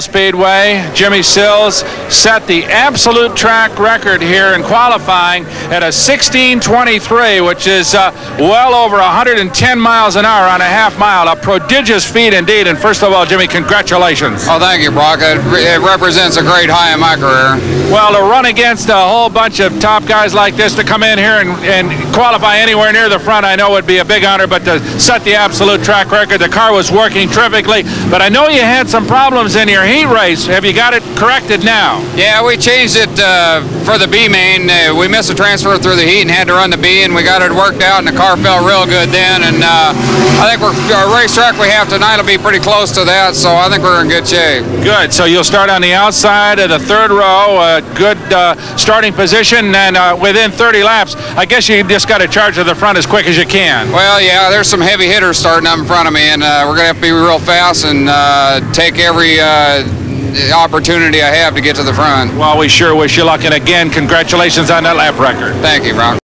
Speedway, Jimmy Sills set the absolute track record here in qualifying at a 16:23, which is uh, well over 110 miles an hour on a half mile. A prodigious feat indeed. And first of all, Jimmy, congratulations. Oh, thank you, Brock. It, it represents a great high in my career. Well, to run against a whole bunch of top guys like this to come in here and, and qualify anywhere near the front, I know would be a big honor. But to set the absolute track record, the car was working terrifically. But I know you had some problems in your heat race. Have you got it corrected now? Yeah, we changed it uh, for the B main. Uh, we missed a transfer through the heat and had to run the B, and we got it worked out, and the car felt real good then. And uh, I think we're, our racetrack we have tonight will be pretty close to that, so I think we're in good shape. Good. So you'll start on the outside of the third row, a good uh, starting position, and uh, within 30 laps, I guess you just got to charge to the front as quick as you can. Well, yeah, there's some heavy hitters starting up in front of me, and uh, we're going to have to be real fast and uh, take every uh, opportunity I have to get to the front. Well, we sure wish you luck, and again, congratulations on that lap record. Thank you, Brock.